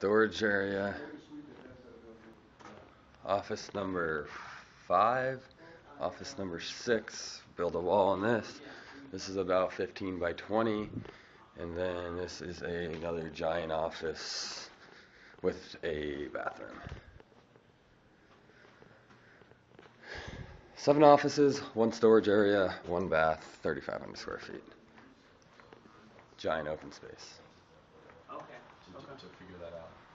Storage area. Office number five. Office number six. Build a wall on this. This is about 15 by 20. And then this is a, another giant office with a bathroom. Seven offices, one storage area, one bath, 3,500 square feet. Giant open space. To, figure that out.